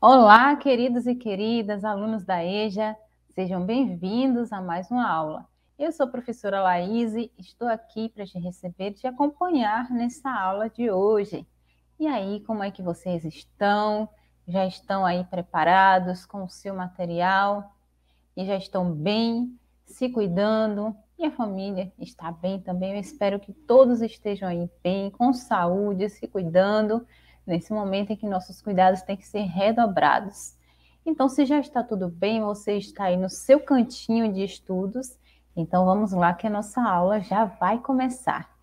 Olá, queridos e queridas alunos da EJA, sejam bem-vindos a mais uma aula. Eu sou a professora Laís e estou aqui para te receber e te acompanhar nessa aula de hoje. E aí, como é que vocês estão? Já estão aí preparados com o seu material? E já estão bem, se cuidando? E a família está bem também? Eu espero que todos estejam aí bem, com saúde, se cuidando nesse momento em que nossos cuidados têm que ser redobrados. Então, se já está tudo bem, você está aí no seu cantinho de estudos, então vamos lá que a nossa aula já vai começar.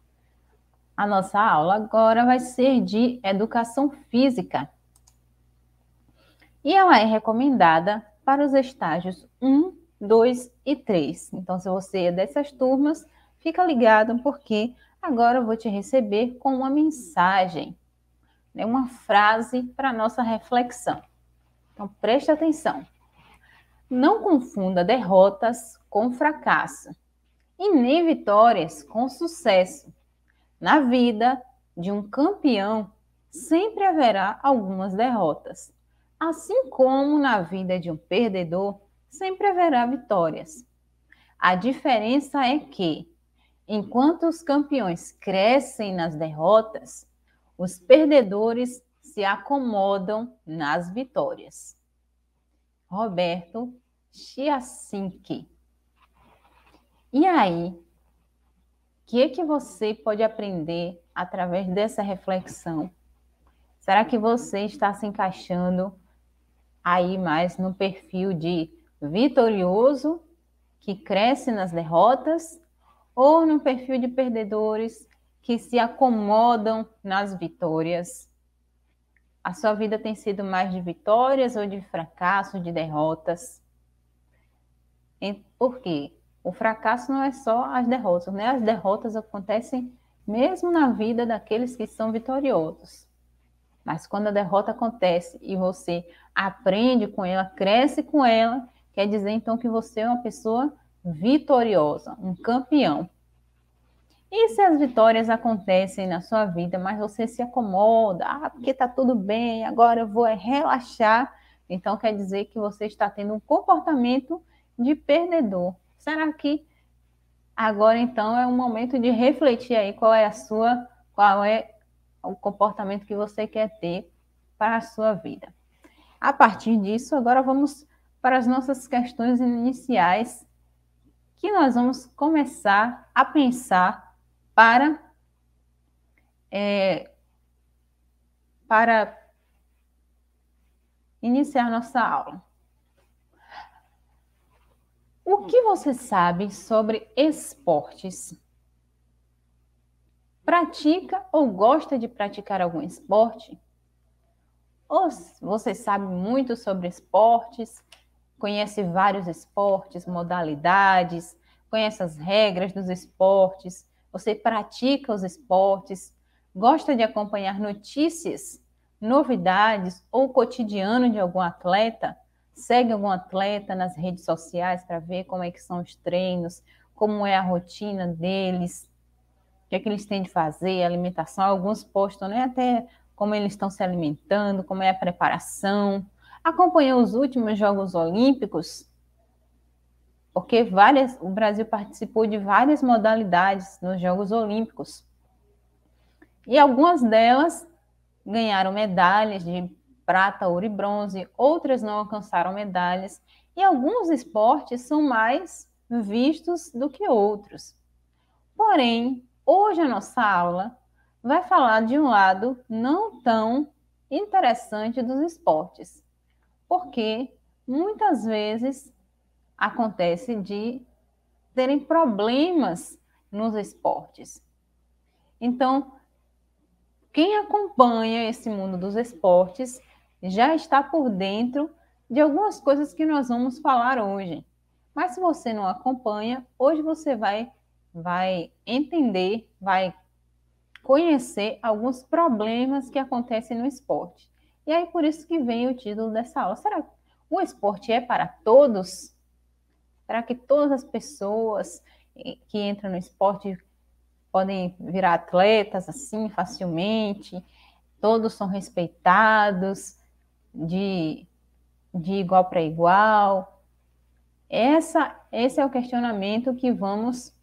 A nossa aula agora vai ser de educação física. E ela é recomendada para os estágios 1, 2 e 3. Então, se você é dessas turmas, fica ligado porque agora eu vou te receber com uma mensagem né, uma frase para nossa reflexão. Então, preste atenção. Não confunda derrotas com fracasso e nem vitórias com sucesso. Na vida de um campeão, sempre haverá algumas derrotas. Assim como na vida de um perdedor, sempre haverá vitórias. A diferença é que, enquanto os campeões crescem nas derrotas, os perdedores se acomodam nas vitórias. Roberto Chiacinque. E aí, o que é que você pode aprender através dessa reflexão? Será que você está se encaixando aí mais no perfil de vitorioso que cresce nas derrotas ou no perfil de perdedores que se acomodam nas vitórias. A sua vida tem sido mais de vitórias ou de fracassos, de derrotas? Por quê? O fracasso não é só as derrotas, né? As derrotas acontecem mesmo na vida daqueles que são vitoriosos. Mas quando a derrota acontece e você aprende com ela, cresce com ela, quer dizer então que você é uma pessoa vitoriosa, um campeão. E se as vitórias acontecem na sua vida, mas você se acomoda, ah, porque está tudo bem, agora eu vou relaxar, então quer dizer que você está tendo um comportamento de perdedor. Será que agora então é um momento de refletir aí qual é a sua, qual é o comportamento que você quer ter para a sua vida? A partir disso, agora vamos para as nossas questões iniciais, que nós vamos começar a pensar para, é, para iniciar nossa aula. O que você sabe sobre esportes? Pratica ou gosta de praticar algum esporte? Ou você sabe muito sobre esportes, conhece vários esportes, modalidades, conhece as regras dos esportes, você pratica os esportes, gosta de acompanhar notícias, novidades ou cotidiano de algum atleta, segue algum atleta nas redes sociais para ver como é que são os treinos, como é a rotina deles, o que é que eles têm de fazer, alimentação, alguns postam né, até como eles estão se alimentando, como é a preparação. Acompanhou os últimos Jogos Olímpicos, porque várias, o Brasil participou de várias modalidades nos Jogos Olímpicos. E algumas delas ganharam medalhas de prata, ouro e bronze, outras não alcançaram medalhas, e alguns esportes são mais vistos do que outros. Porém, hoje a nossa aula vai falar de um lado não tão interessante dos esportes, porque muitas vezes acontece de terem problemas nos esportes. Então, quem acompanha esse mundo dos esportes já está por dentro de algumas coisas que nós vamos falar hoje. Mas se você não acompanha, hoje você vai vai entender, vai conhecer alguns problemas que acontecem no esporte. E aí por isso que vem o título dessa aula. Será que o esporte é para todos? Será que todas as pessoas que entram no esporte podem virar atletas assim facilmente? Todos são respeitados? de, de igual para igual? Essa, esse é o questionamento que vamos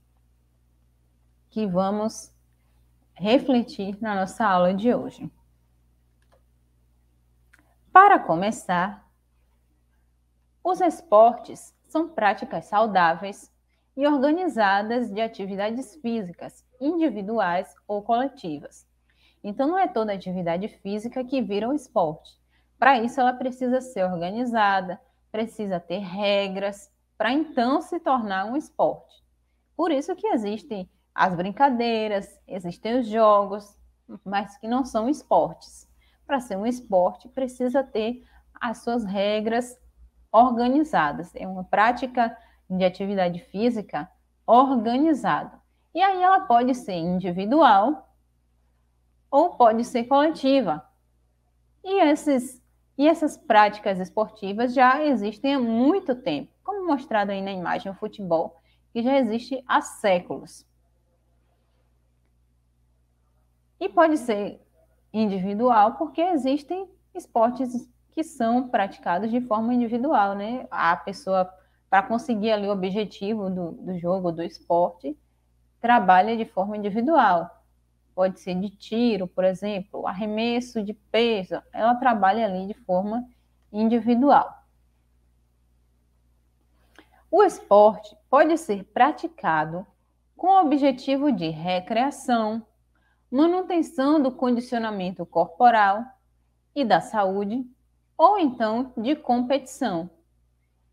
que vamos refletir na nossa aula de hoje. Para começar, os esportes são práticas saudáveis e organizadas de atividades físicas, individuais ou coletivas. Então, não é toda atividade física que vira um esporte. Para isso, ela precisa ser organizada, precisa ter regras, para então se tornar um esporte. Por isso que existem as brincadeiras, existem os jogos, mas que não são esportes. Para ser um esporte, precisa ter as suas regras organizadas. É uma prática de atividade física organizada. E aí ela pode ser individual ou pode ser coletiva. E, esses, e essas práticas esportivas já existem há muito tempo, como mostrado aí na imagem o futebol, que já existe há séculos. E pode ser individual, porque existem esportes que são praticados de forma individual, né? A pessoa, para conseguir ali o objetivo do, do jogo, do esporte, trabalha de forma individual. Pode ser de tiro, por exemplo, arremesso de peso, ela trabalha ali de forma individual. O esporte pode ser praticado com o objetivo de recreação, manutenção do condicionamento corporal e da saúde, ou então de competição.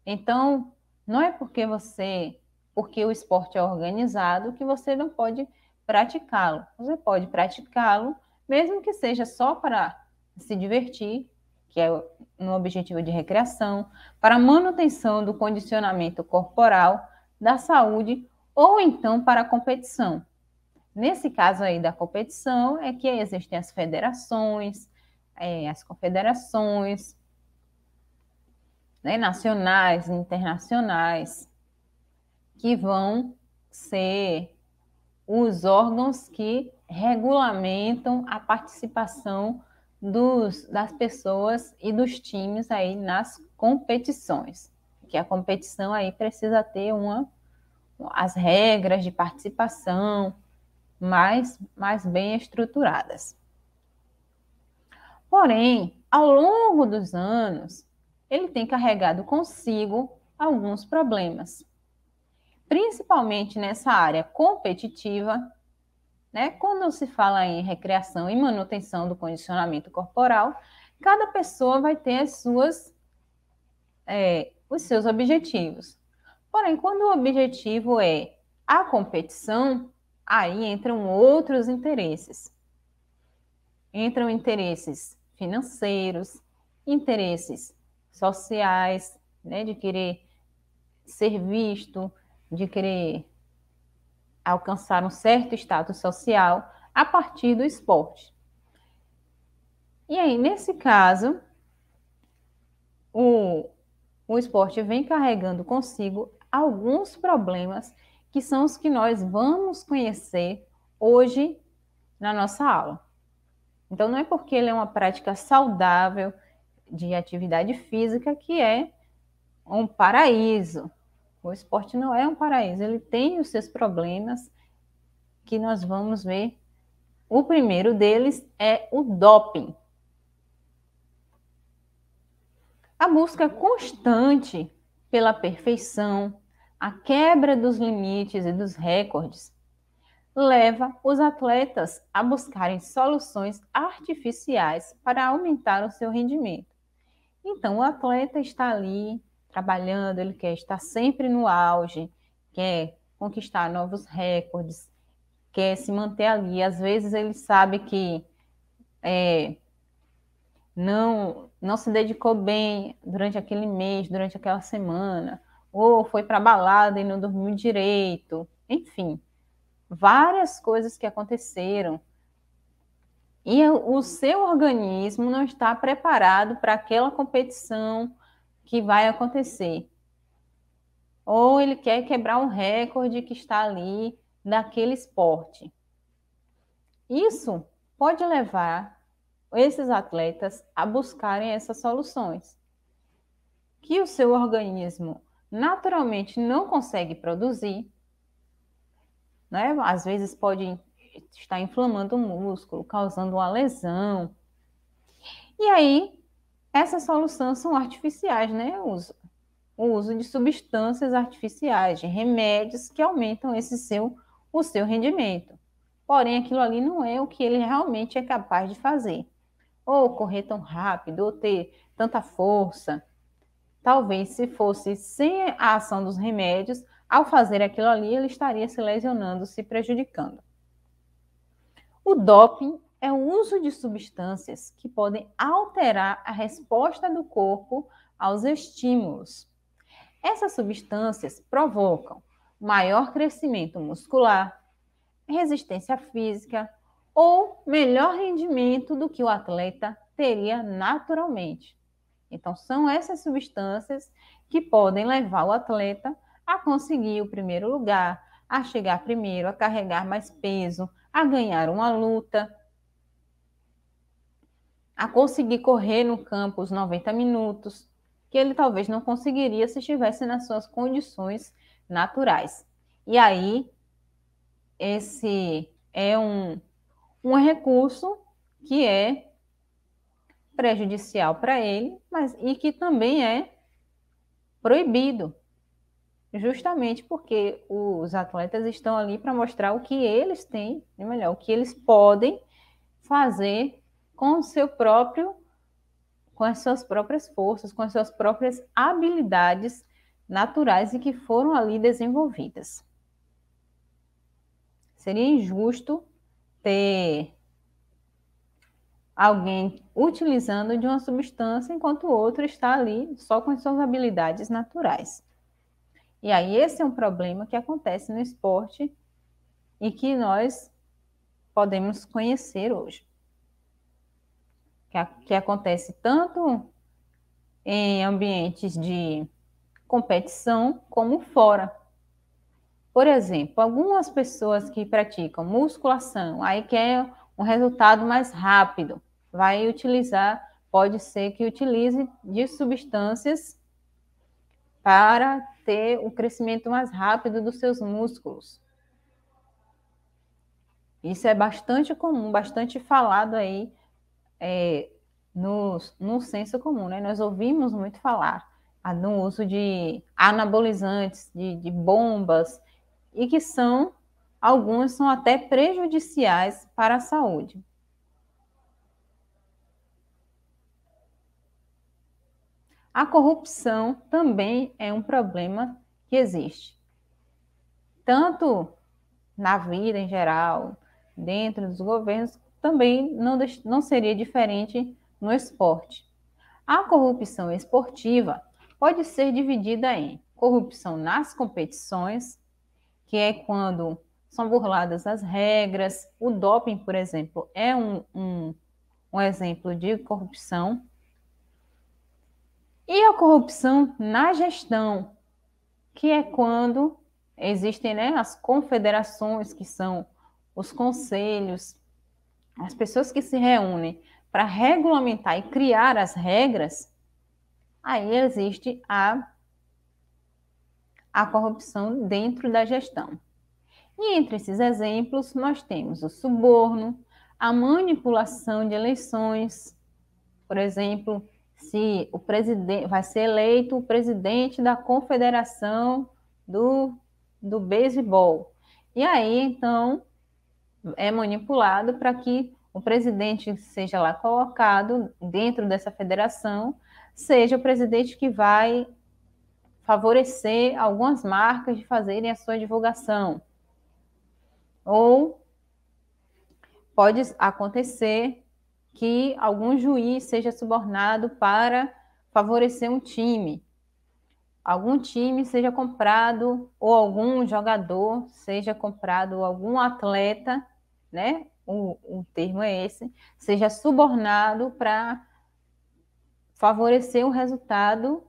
Então, não é porque você, porque o esporte é organizado, que você não pode praticá-lo. Você pode praticá-lo, mesmo que seja só para se divertir, que é no objetivo de recreação, para manutenção do condicionamento corporal, da saúde, ou então para a competição. Nesse caso aí da competição, é que existem as federações, é, as confederações né, nacionais internacionais, que vão ser os órgãos que regulamentam a participação dos, das pessoas e dos times aí nas competições. Que a competição aí precisa ter uma as regras de participação, mais, mais bem estruturadas. Porém, ao longo dos anos, ele tem carregado consigo alguns problemas, principalmente nessa área competitiva, né? Quando se fala em recreação e manutenção do condicionamento corporal, cada pessoa vai ter as suas, é, os seus objetivos. Porém, quando o objetivo é a competição, aí entram outros interesses. Entram interesses financeiros, interesses sociais, né, de querer ser visto, de querer alcançar um certo status social a partir do esporte. E aí, nesse caso, o, o esporte vem carregando consigo alguns problemas que são os que nós vamos conhecer hoje na nossa aula. Então, não é porque ele é uma prática saudável de atividade física que é um paraíso. O esporte não é um paraíso, ele tem os seus problemas que nós vamos ver. O primeiro deles é o doping. A busca constante pela perfeição, a quebra dos limites e dos recordes leva os atletas a buscarem soluções artificiais para aumentar o seu rendimento. Então, o atleta está ali trabalhando, ele quer estar sempre no auge, quer conquistar novos recordes, quer se manter ali. Às vezes ele sabe que é, não, não se dedicou bem durante aquele mês, durante aquela semana, ou foi para balada e não dormiu direito, enfim, várias coisas que aconteceram. E o seu organismo não está preparado para aquela competição que vai acontecer. Ou ele quer quebrar um recorde que está ali naquele esporte. Isso pode levar esses atletas a buscarem essas soluções. Que o seu organismo naturalmente não consegue produzir, né? Às vezes pode estar inflamando o músculo, causando uma lesão. E aí, essas soluções são artificiais, né? O uso, o uso de substâncias artificiais, de remédios que aumentam esse seu, o seu rendimento. Porém, aquilo ali não é o que ele realmente é capaz de fazer. Ou correr tão rápido, ou ter tanta força. Talvez se fosse sem a ação dos remédios, ao fazer aquilo ali, ele estaria se lesionando, se prejudicando. O doping é o uso de substâncias que podem alterar a resposta do corpo aos estímulos. Essas substâncias provocam maior crescimento muscular, resistência física ou melhor rendimento do que o atleta teria naturalmente. Então, são essas substâncias que podem levar o atleta a conseguir o primeiro lugar, a chegar primeiro, a carregar mais peso, a ganhar uma luta, a conseguir correr no campo os 90 minutos, que ele talvez não conseguiria se estivesse nas suas condições naturais. E aí, esse é um, um recurso que é prejudicial para ele, mas e que também é proibido, justamente porque os atletas estão ali para mostrar o que eles têm, ou melhor, o que eles podem fazer com o seu próprio com as suas próprias forças, com as suas próprias habilidades naturais e que foram ali desenvolvidas. Seria injusto ter alguém utilizando de uma substância enquanto o outro está ali só com as suas habilidades naturais. E aí esse é um problema que acontece no esporte e que nós podemos conhecer hoje que, que acontece tanto em ambientes de competição como fora. Por exemplo, algumas pessoas que praticam musculação, aí quer um resultado mais rápido, vai utilizar, pode ser que utilize de substâncias para ter o crescimento mais rápido dos seus músculos. Isso é bastante comum, bastante falado aí é, no, no senso comum, né? Nós ouvimos muito falar no uso de anabolizantes, de, de bombas, e que são, algumas são até prejudiciais para a saúde. A corrupção também é um problema que existe. Tanto na vida em geral, dentro dos governos, também não, não seria diferente no esporte. A corrupção esportiva pode ser dividida em corrupção nas competições, que é quando são burladas as regras. O doping, por exemplo, é um, um, um exemplo de corrupção. E a corrupção na gestão, que é quando existem né, as confederações, que são os conselhos, as pessoas que se reúnem para regulamentar e criar as regras, aí existe a, a corrupção dentro da gestão. E entre esses exemplos, nós temos o suborno, a manipulação de eleições, por exemplo, se o presidente vai ser eleito o presidente da confederação do, do beisebol. E aí, então, é manipulado para que o presidente seja lá colocado dentro dessa federação, seja o presidente que vai favorecer algumas marcas de fazerem a sua divulgação. Ou pode acontecer que algum juiz seja subornado para favorecer um time. Algum time seja comprado, ou algum jogador seja comprado, ou algum atleta, né? o, o termo é esse, seja subornado para favorecer um resultado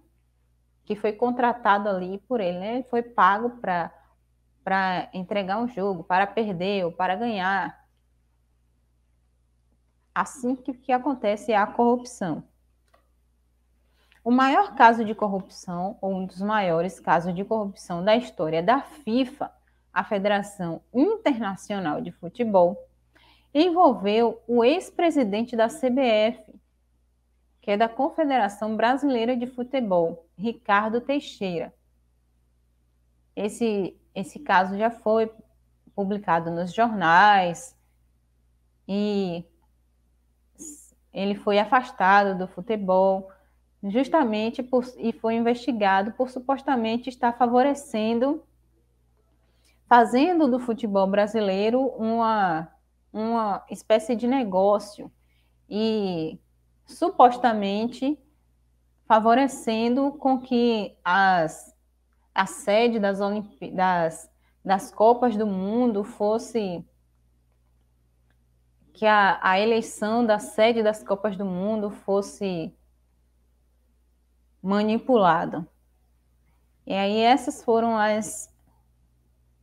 que foi contratado ali por ele, né? Foi pago para para entregar um jogo, para perder ou para ganhar. Assim que, que acontece a corrupção. O maior caso de corrupção, ou um dos maiores casos de corrupção da história da FIFA, a Federação Internacional de Futebol, envolveu o ex-presidente da CBF, que é da Confederação Brasileira de Futebol, Ricardo Teixeira. Esse, esse caso já foi publicado nos jornais e ele foi afastado do futebol justamente por, e foi investigado por supostamente estar favorecendo, fazendo do futebol brasileiro uma, uma espécie de negócio e supostamente favorecendo com que as, a sede das, das, das Copas do Mundo fosse que a, a eleição da sede das Copas do Mundo fosse manipulada. E aí essas foram as,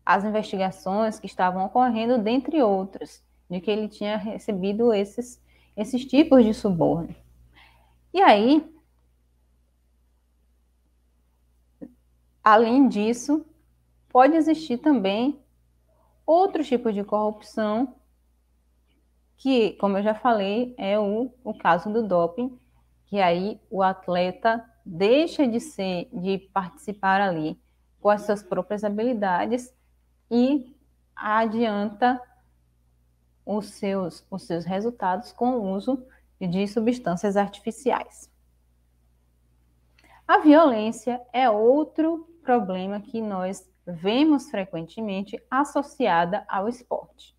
as investigações que estavam ocorrendo, dentre outras, de que ele tinha recebido esses, esses tipos de suborno. E aí, além disso, pode existir também outro tipo de corrupção, que, como eu já falei, é o, o caso do doping, que aí o atleta deixa de ser, de participar ali com as suas próprias habilidades e adianta os seus, os seus resultados com o uso de substâncias artificiais. A violência é outro problema que nós vemos frequentemente associada ao esporte.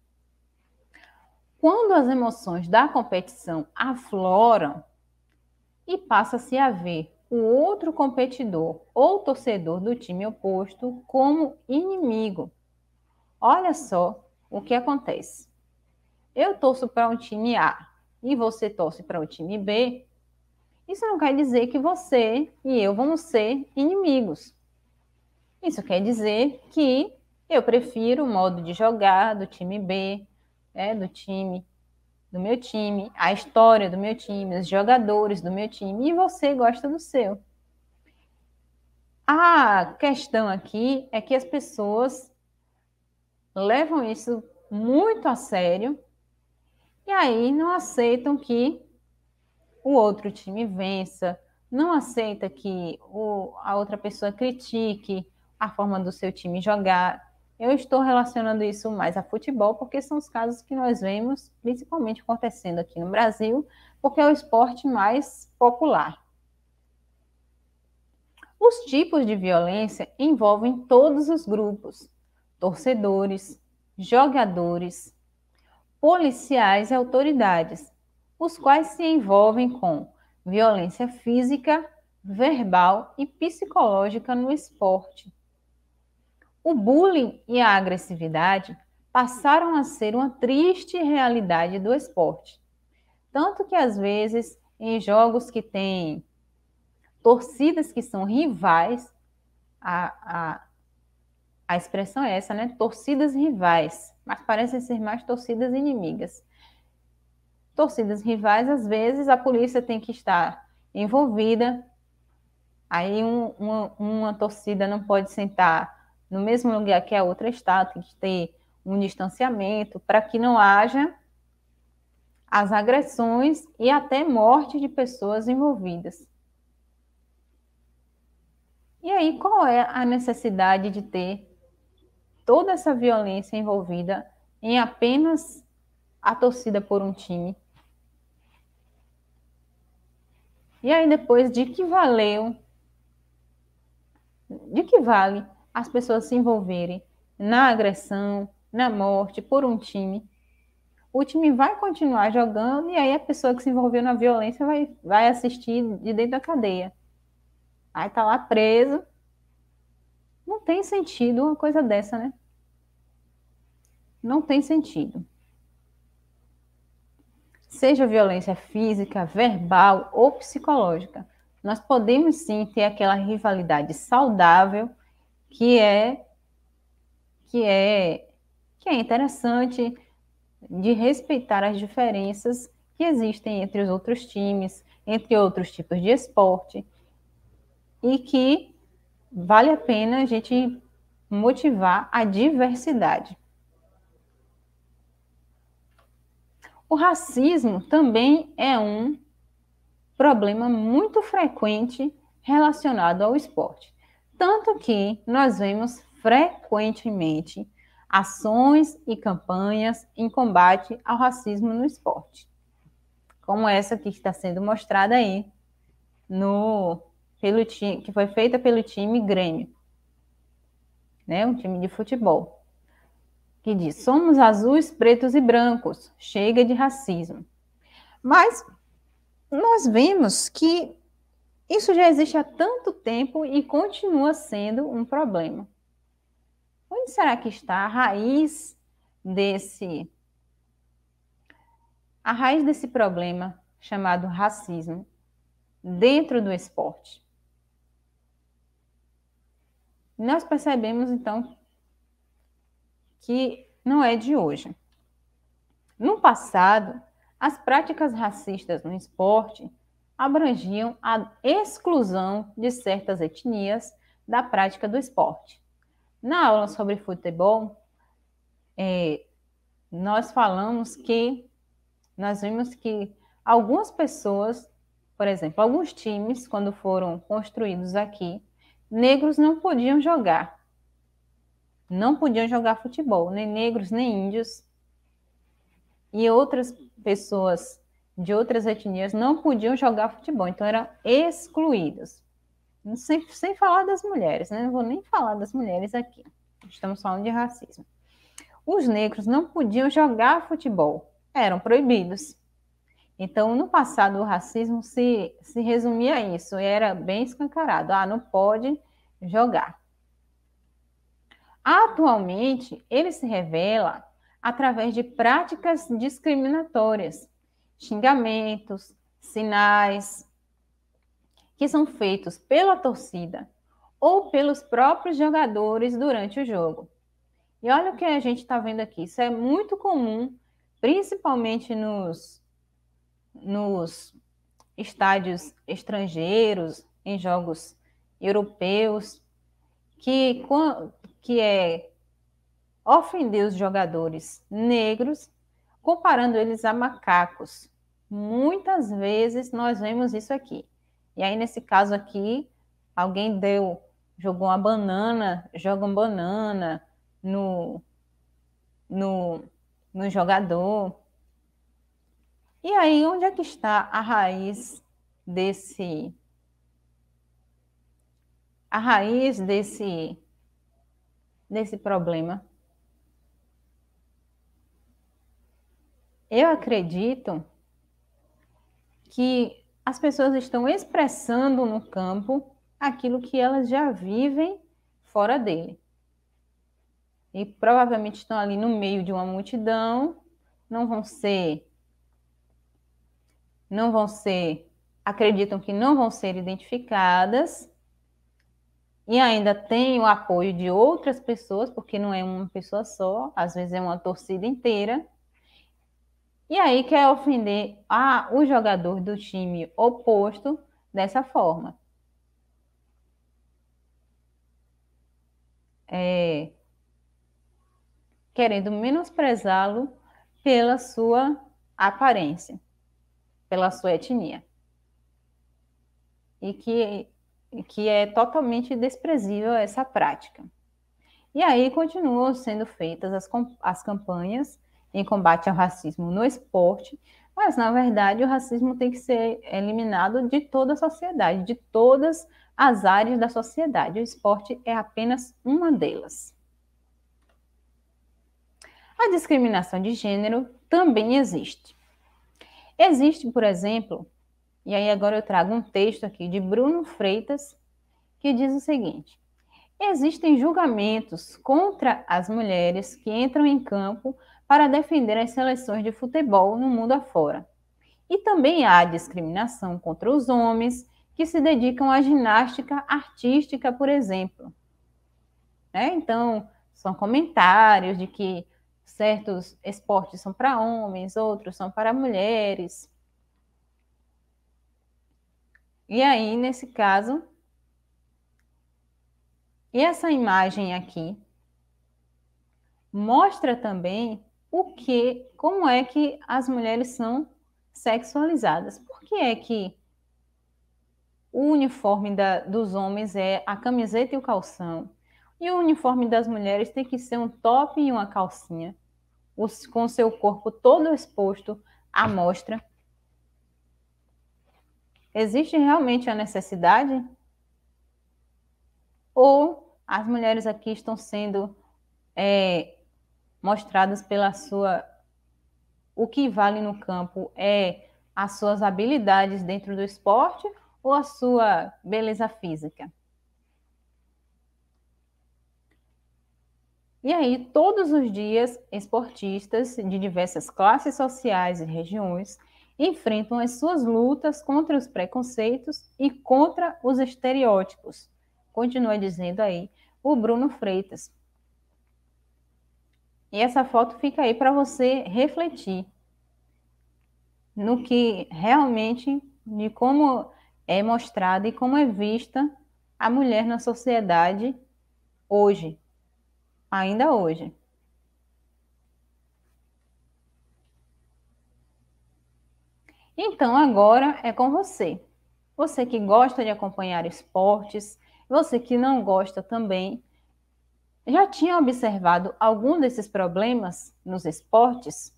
Quando as emoções da competição afloram e passa-se a ver o outro competidor ou torcedor do time oposto como inimigo. Olha só o que acontece. Eu torço para um time A e você torce para o time B. Isso não quer dizer que você e eu vamos ser inimigos. Isso quer dizer que eu prefiro o modo de jogar do time B, né, do time do meu time, a história do meu time, os jogadores do meu time, e você gosta do seu. A questão aqui é que as pessoas levam isso muito a sério e aí não aceitam que o outro time vença, não aceita que o, a outra pessoa critique a forma do seu time jogar, eu estou relacionando isso mais a futebol, porque são os casos que nós vemos, principalmente acontecendo aqui no Brasil, porque é o esporte mais popular. Os tipos de violência envolvem todos os grupos: torcedores, jogadores, policiais e autoridades, os quais se envolvem com violência física, verbal e psicológica no esporte o bullying e a agressividade passaram a ser uma triste realidade do esporte. Tanto que, às vezes, em jogos que têm torcidas que são rivais, a, a, a expressão é essa, né? Torcidas rivais, mas parecem ser mais torcidas inimigas. Torcidas rivais, às vezes, a polícia tem que estar envolvida, aí um, uma, uma torcida não pode sentar no mesmo lugar que a outra está, tem que ter um distanciamento para que não haja as agressões e até morte de pessoas envolvidas. E aí, qual é a necessidade de ter toda essa violência envolvida em apenas a torcida por um time? E aí, depois, de que valeu? De que vale as pessoas se envolverem na agressão, na morte por um time, o time vai continuar jogando e aí a pessoa que se envolveu na violência vai, vai assistir de dentro da cadeia. Aí tá lá preso. Não tem sentido uma coisa dessa, né? Não tem sentido. Seja violência física, verbal ou psicológica, nós podemos sim ter aquela rivalidade saudável que é que é que é interessante de respeitar as diferenças que existem entre os outros times, entre outros tipos de esporte, e que vale a pena a gente motivar a diversidade. O racismo também é um problema muito frequente relacionado ao esporte. Tanto que nós vemos frequentemente ações e campanhas em combate ao racismo no esporte, como essa que está sendo mostrada aí no pelo time que foi feita pelo time Grêmio, né, um time de futebol, que diz: "Somos azuis, pretos e brancos, chega de racismo". Mas nós vemos que isso já existe há tanto tempo e continua sendo um problema. Onde será que está a raiz desse a raiz desse problema chamado racismo dentro do esporte? Nós percebemos então que não é de hoje. No passado, as práticas racistas no esporte abrangiam a exclusão de certas etnias da prática do esporte. Na aula sobre futebol, é, nós falamos que nós vimos que algumas pessoas, por exemplo, alguns times, quando foram construídos aqui, negros não podiam jogar. Não podiam jogar futebol, nem negros, nem índios. E outras pessoas de outras etnias não podiam jogar futebol, então eram excluídas. Sem, sem falar das mulheres, né? Não vou nem falar das mulheres aqui. Estamos falando de racismo. Os negros não podiam jogar futebol, eram proibidos. Então, no passado, o racismo se, se resumia a isso, era bem escancarado. Ah, não pode jogar. Atualmente, ele se revela através de práticas discriminatórias, xingamentos, sinais, que são feitos pela torcida ou pelos próprios jogadores durante o jogo. E olha o que a gente está vendo aqui. Isso é muito comum, principalmente nos, nos estádios estrangeiros, em jogos europeus, que, que é ofender os jogadores negros, comparando eles a macacos. Muitas vezes nós vemos isso aqui. E aí, nesse caso aqui, alguém deu, jogou uma banana, joga uma banana no, no, no jogador. E aí, onde é que está a raiz desse a raiz desse desse problema? Eu acredito que as pessoas estão expressando no campo aquilo que elas já vivem fora dele. E provavelmente estão ali no meio de uma multidão, não vão ser não vão ser acreditam que não vão ser identificadas e ainda tem o apoio de outras pessoas, porque não é uma pessoa só, às vezes é uma torcida inteira. E aí quer ofender a, o jogador do time oposto dessa forma. É, querendo menosprezá-lo pela sua aparência, pela sua etnia. E que, que é totalmente desprezível essa prática. E aí continuam sendo feitas as, as campanhas em combate ao racismo no esporte, mas na verdade o racismo tem que ser eliminado de toda a sociedade, de todas as áreas da sociedade. O esporte é apenas uma delas. A discriminação de gênero também existe. Existe, por exemplo, e aí agora eu trago um texto aqui de Bruno Freitas, que diz o seguinte: Existem julgamentos contra as mulheres que entram em campo para defender as seleções de futebol no mundo afora. E também há discriminação contra os homens que se dedicam à ginástica artística, por exemplo. Né? Então, são comentários de que certos esportes são para homens, outros são para mulheres. E aí, nesse caso, e essa imagem aqui mostra também o que, como é que as mulheres são sexualizadas. Por que é que o uniforme da, dos homens é a camiseta e o calção? E o uniforme das mulheres tem que ser um top e uma calcinha, os, com seu corpo todo exposto à mostra. Existe realmente a necessidade? Ou as mulheres aqui estão sendo é, mostradas pela sua. O que vale no campo é as suas habilidades dentro do esporte ou a sua beleza física? E aí, todos os dias, esportistas de diversas classes sociais e regiões enfrentam as suas lutas contra os preconceitos e contra os estereótipos. Continua dizendo aí o Bruno Freitas. E essa foto fica aí para você refletir no que realmente, de como é mostrada e como é vista a mulher na sociedade hoje, ainda hoje. Então agora é com você. Você que gosta de acompanhar esportes, você que não gosta também, já tinha observado algum desses problemas nos esportes?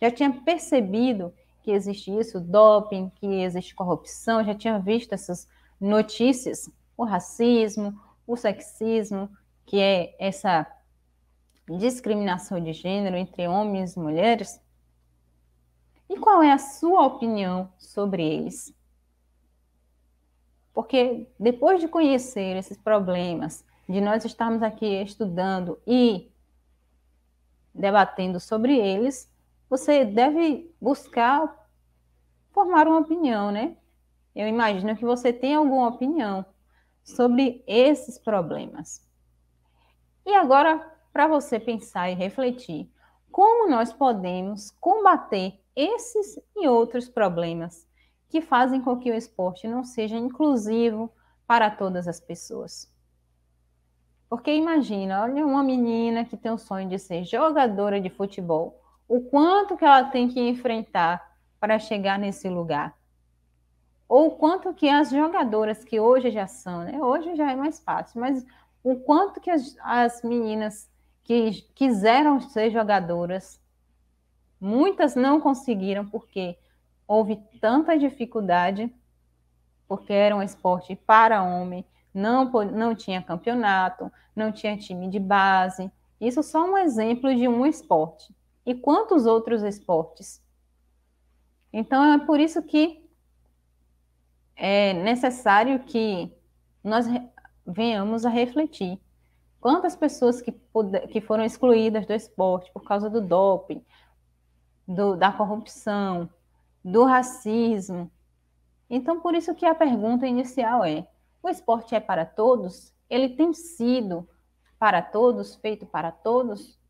Já tinha percebido que existe isso, doping, que existe corrupção? Já tinha visto essas notícias? O racismo, o sexismo, que é essa discriminação de gênero entre homens e mulheres? E qual é a sua opinião sobre eles? Porque depois de conhecer esses problemas, de nós estarmos aqui estudando e debatendo sobre eles, você deve buscar formar uma opinião, né? Eu imagino que você tem alguma opinião sobre esses problemas. E agora, para você pensar e refletir, como nós podemos combater esses e outros problemas que fazem com que o esporte não seja inclusivo para todas as pessoas? Porque imagina, olha uma menina que tem o sonho de ser jogadora de futebol, o quanto que ela tem que enfrentar para chegar nesse lugar. Ou o quanto que as jogadoras que hoje já são, né? Hoje já é mais fácil, mas o quanto que as, as meninas que quiseram ser jogadoras, muitas não conseguiram porque houve tanta dificuldade, porque era um esporte para homem, não, não tinha campeonato, não tinha time de base. Isso só um exemplo de um esporte. E quantos outros esportes? Então é por isso que é necessário que nós venhamos a refletir. Quantas pessoas que, que foram excluídas do esporte por causa do doping, do, da corrupção, do racismo. Então, por isso que a pergunta inicial é: o esporte é para todos? Ele tem sido para todos, feito para todos?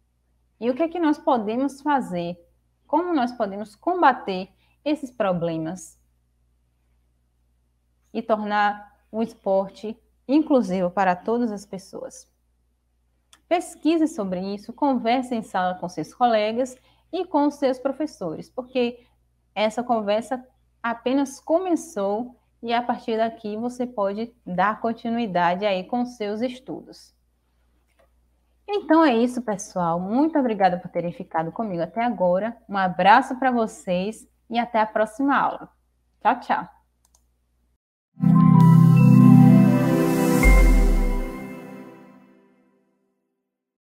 E o que é que nós podemos fazer? Como nós podemos combater esses problemas e tornar o esporte inclusivo para todas as pessoas? Pesquise sobre isso, converse em sala com seus colegas e com seus professores, porque essa conversa apenas começou e a partir daqui você pode dar continuidade aí com seus estudos. Então é isso, pessoal. Muito obrigada por terem ficado comigo até agora. Um abraço para vocês e até a próxima aula. Tchau, tchau.